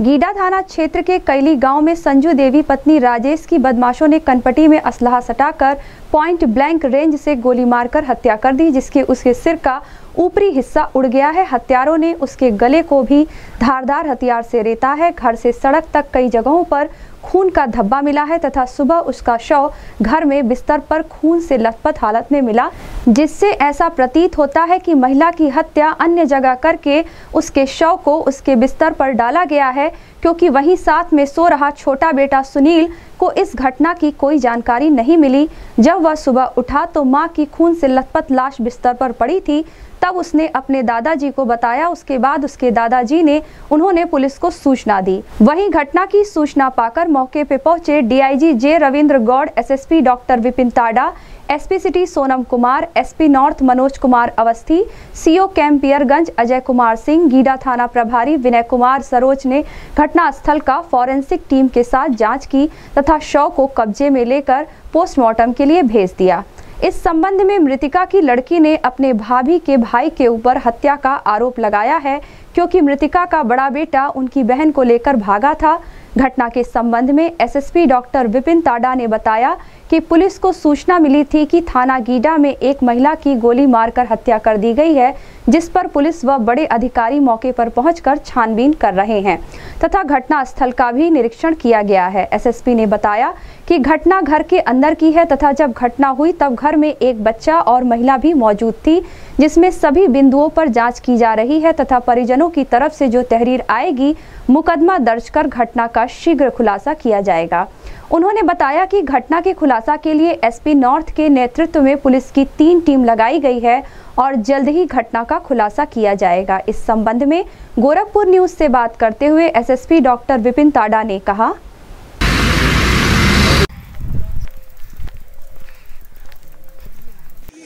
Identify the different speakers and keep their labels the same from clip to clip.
Speaker 1: गीडा थाना क्षेत्र के कैली गाँव में संजू देवी पत्नी राजेश की बदमाशों ने कनपटी में असलाह सटाकर पॉइंट ब्लैंक रेंज से गोली मारकर हत्या कर दी, जिसके उसके सिर का ऊपरी हिस्सा उड़ गया है। हत्यारों ने उसके गले को भी धारदार हथियार से रेता है। घर से सड़क तक कई जगहों पर खून का धब्बा मिला है तथा सुबह उसका शव घर में बिस्तर पर खून से लथपथ हालत में मिला, जिससे ऐसा प्रतीत होता है कि महिला की हत्या अन्य जगह करके उसके शव को उसके बिस्तर पर डाला गया है, क्योंकि वहीं साथ में सो रहा छोटा बेटा सुनील को इस घटना की कोई जानकारी नहीं मिली। जब वह सुबह उठा तो माँ की खून से लथपथ लाश बिस्तर पर पड़ी थी तब उसने अपने दादाजी को बताया। उसके बाद उसके दादाजी ने, उन्होंने पुलिस को सूचना दी। वहीं घटना की सूचना पाकर मौके पे पहुँचे DIG J Ravindra Gaur, SSP doctor Vipin Tada, SP city Sonam Kumar, SP north Manoj Kumar Awasthi, CO Campierganj Ajay Kumar Singh, GIDA थाना प्रभारी विनय कुमार सरोज ने घटनास्थल का फॉरेंसिक टीम के साथ जाँच की तथा शव को कब्जे में लेकर पोस्टमार्टम के लिए भेज दिया। इस संबंध में मृतिका की लड़की ने अपने भाभी के भाई के ऊपर हत्या का आरोप लगाया है, क्योंकि मृतिका का बड़ा बेटा उनकी बहन को लेकर भागा था। घटना के संबंध में एसएसपी डॉक्टर विपिन ताडा ने बताया कि पुलिस को सूचना मिली थी कि थाना गीडा में एक महिला की गोली मारकर हत्या कर दी गई है, जिस पर पुलिस व बड़े अधिकारी मौके पर पहुंचकर छानबीन कर रहे हैं, तथा घटना स्थल का भी निरीक्षण किया गया है। एसएसपी ने बताया कि घटना घर के अंदर की है तथा जब घटना हुई तब घर में एक बच्चा और महिला भी मौजूद थी, जिसमें सभी बिंदुओं पर जाँच की जा रही है तथा परिजनों की तरफ़ से जो तहरीर आएगी, मुकदमा दर्ज कर घटना का शीघ्र खुलासा किया जाएगा। उन्होंने बताया कि घटना के खुलासा के लिए एसपी नॉर्थ के नेतृत्व में पुलिस की तीन टीम लगाई गई है और जल्द ही घटना का खुलासा किया जाएगा। इस संबंध में गोरखपुर न्यूज़ से बात करते हुए एसएसपी डॉक्टर विपिन ताडा ने कहा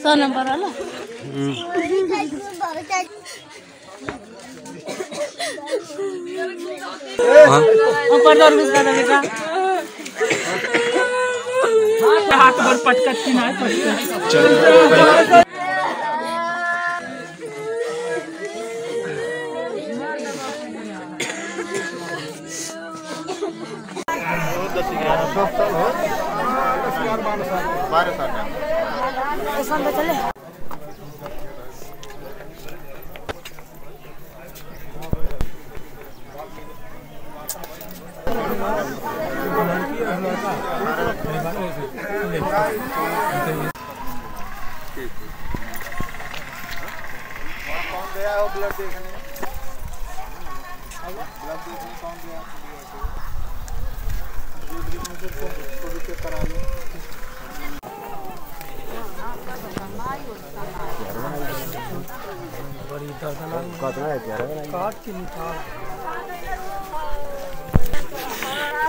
Speaker 2: सौ नंबर वाला? ऊपर दौड़ घुस था बेटा। हाथ पर पटकत की ना पटकत
Speaker 3: गया हो ब्लड देखने ब्लड देखने कौन गया कितना
Speaker 4: है
Speaker 3: क्या काट के निकाल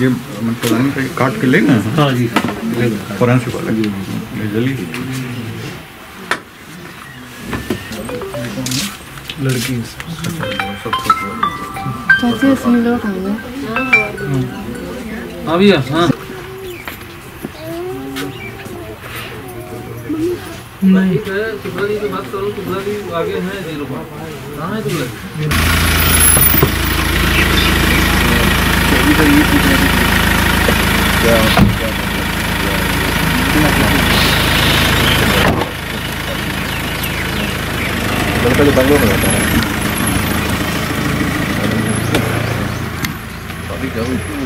Speaker 5: ये मतलब का काट के लेंगे
Speaker 4: हाँ जी।
Speaker 5: फोरेंसिक वाले। ये जल्दी।
Speaker 4: लड़की।
Speaker 6: हाँ। भैया हाँ। नहीं। शुक्ला जी की बात करो शुक्ला जी आगे है जी रुको कहाँ है शुक्ला जी
Speaker 3: सुनील
Speaker 5: जय सर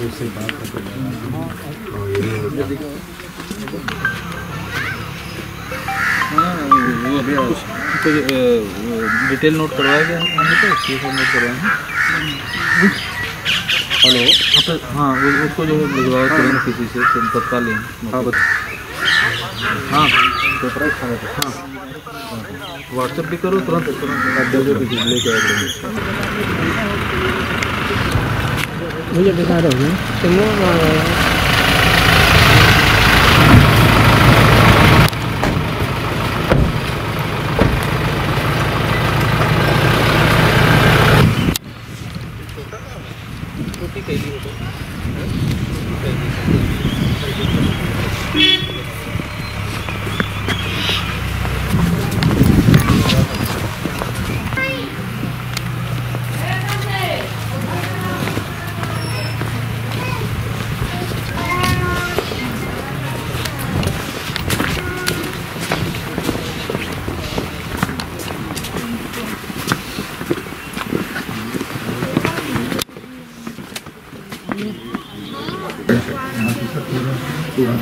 Speaker 5: हाँ, है। हाँ
Speaker 6: वो अभी कुछ डिटेल नोट करवाया गया है? हमने तो नोट करवाए हैं। हेलो हाँ तो हाँ उसको जो है भिजवाओ तुरंत किसी से तुम तत्काल लें हाँ बता। हाँ। हाँ। व्हाट्सएप भी करो तुरंत तुरंत आप जो जो भी चीज़ लेके आ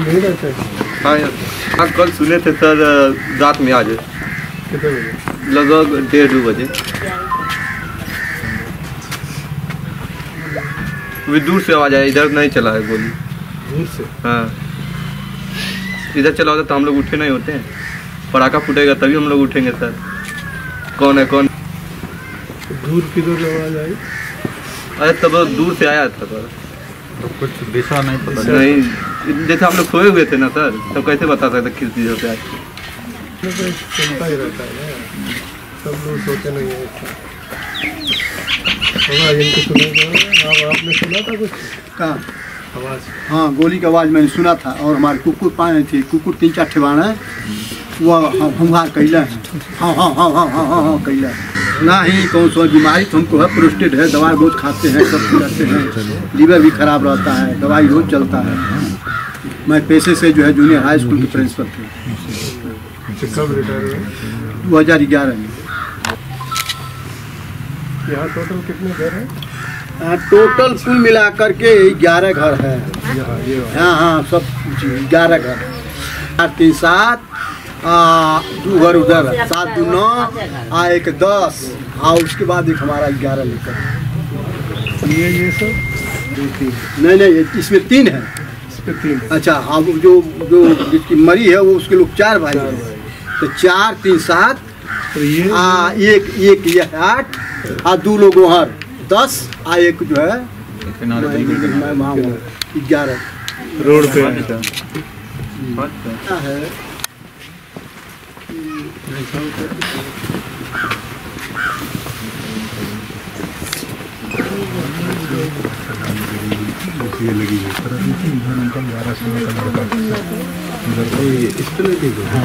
Speaker 7: यार। हाँ कल सुने थे सर रात में आज। लगभग डेढ़ दो बजे। अभी दूर से आवाज़ आया इधर नहीं चला है गोली।
Speaker 5: दूर से?
Speaker 7: हाँ। इधर चला होता तो हम लोग उठे नहीं होते। हैं पटाखा फूटेगा तभी हम लोग उठेंगे सर। कौन है कौन?
Speaker 5: दूर किधर आवाज़ आई?
Speaker 7: अरे तब दूर से आया था सर।
Speaker 5: तो कुछ दिशा नहीं पता।
Speaker 7: नहीं। जैसे हम लोग सोए हुए थे ना सर तब कैसे बता सकते किस चीज़ से आए
Speaker 5: तो चिंता ही रहता है सब लोग सोचे नहीं है। आवाज़ इनकी सुनाई आप आपने सुना था कुछ?
Speaker 8: का
Speaker 5: आवाज़।
Speaker 8: हाँ गोली की आवाज़ मैंने सुना था और हमारे कुकुर पाए थे। कुकुर तीन चार ठेवाना है वह हाँ हुंगार कैला है। हाँ हाँ हाँ हाँ हाँ हाँ हाँ कैला है। ना ही कौन सा बीमारी तो हमको है प्रोस्टेट है दवा रोज खाते हैं सब करते हैं। लीवर भी खराब रहता है दवाई रोज चलता है। मैं पैसे से जो है जूनियर हाई स्कूल के प्रिंसिपल थे।
Speaker 5: अच्छा कब रिटायर हुए?
Speaker 8: दो हज़ार ग्यारह में।
Speaker 5: यहाँ टोटल कितने घर हैं?
Speaker 8: हाँ, टोटल कुल मिला करके ग्यारह घर है। हाँ हाँ सब ग्यारह घर। तीन सात दो घर उधर सात दो नौ आ एक दस आ उसके बाद एक हमारा ग्यारह लीटर
Speaker 5: ये ये सब?
Speaker 8: नहीं नहीं इसमें तीन है।
Speaker 5: इस पे तीन। है
Speaker 8: अच्छा हाँ जो जो जिसकी मरी है वो उसके लोग चार भाई हैं। तो चार तीन सात
Speaker 5: तो ये
Speaker 8: आ एक एक ये आठ आ दो लोग वहाँ दस आ एक जो है हूँ, ग्यारह।
Speaker 5: रोड पे। है? ये लगी है इधर उनका ग्यारह साल का लड़का इधर को ये इस तरह की हाँ।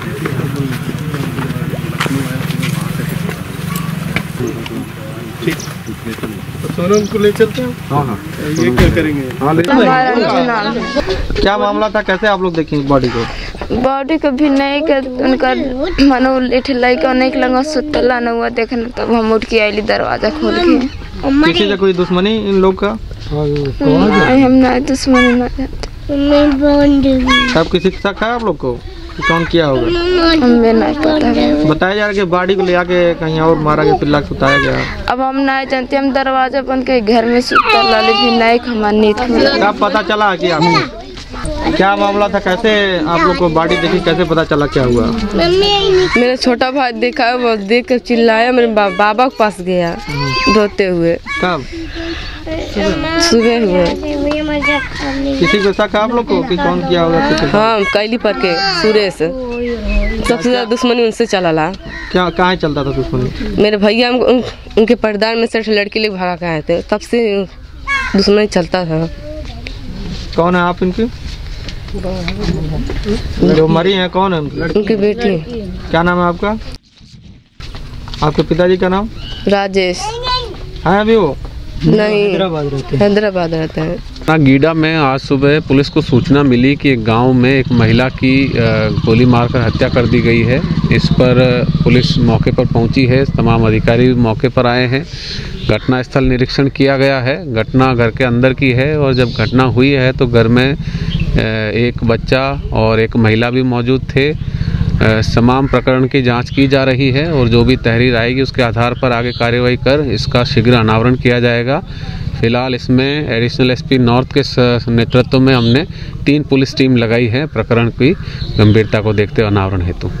Speaker 1: तो
Speaker 5: सोनम को ले चलते हैं?
Speaker 4: हाँ हाँ।
Speaker 5: ये क्या करेंगे?
Speaker 4: हाँ। ले
Speaker 6: क्या मामला था? कैसे आप लोग देखेंगे बॉडी को?
Speaker 9: बॉडी को भी नहीं कर उनका मनो लेठ लड़का नहीं लगा सुतला न हुआ देखने तब हम उठ के आईली दरवाज़ा खोल के।
Speaker 6: किसी से कोई दुश्मनी इन लोग का?
Speaker 9: नहीं, हम ना दुश्मन ना
Speaker 6: तब किसी के है आप लोग को? कि कौन किया होगा?
Speaker 9: हमें नहीं पता।
Speaker 6: बताया जा रहा है कि बॉडी को ले आके कहीं और मारा गया पिल्ला के सुताया गया।
Speaker 9: अब हम नहीं जानते हम दरवाज़ा बंद के घर में सुतला लेकिन नहीं हमारे नींद खुला
Speaker 6: कब पता चला कि आपको क्या मामला था? कैसे आप लोग को बॉडी देखी? कैसे पता चला क्या हुआ?
Speaker 9: मेरा छोटा भाई देखा वो देख कर चिल्लाया मेरे बा, बाबा के पास गया धोते हुए।
Speaker 6: कब?
Speaker 9: सुबह हुए
Speaker 6: किसी को शक आप लोग को कि कौन किया होगा
Speaker 9: हाँ कैली पर के सुरेश। सबसे ज़्यादा दुश्मनी उनसे चला ला।
Speaker 6: क्या कहाँ चलता था दुश्मनी?
Speaker 9: मेरे भैया उन, उनके पर्दार में से लड़के लेके भगा के आए थे। तब से दुश्मनी चलता था।
Speaker 6: कौन है आप इनकी? जो मरी हैं कौन है उनकी?
Speaker 9: उनकी बेटी
Speaker 6: क्या नाम है आपका? आपके पिताजी का नाम?
Speaker 9: राजेश।
Speaker 6: है अभी वो?
Speaker 9: नहीं। हैदराबाद रहते हैं।
Speaker 10: गीडा में आज सुबह पुलिस को सूचना मिली कि एक गाँव में एक महिला की गोली मारकर हत्या कर दी गई है। इस पर पुलिस मौके पर पहुँची है। तमाम अधिकारी भी मौके पर आए हैं। घटना स्थल निरीक्षण किया गया है। घटना घर के अंदर की है और जब घटना हुई है तो घर में एक बच्चा और एक महिला भी मौजूद थे। तमाम प्रकरण की जाँच की जा रही है और जो भी तहरीर आएगी उसके आधार पर आगे कार्यवाही कर इसका शीघ्र अनावरण किया जाएगा। फ़िलहाल इसमें एडिशनल एसपी नॉर्थ के नेतृत्व में हमने तीन पुलिस टीम लगाई है प्रकरण की गंभीरता को देखते अनावरण हेतु।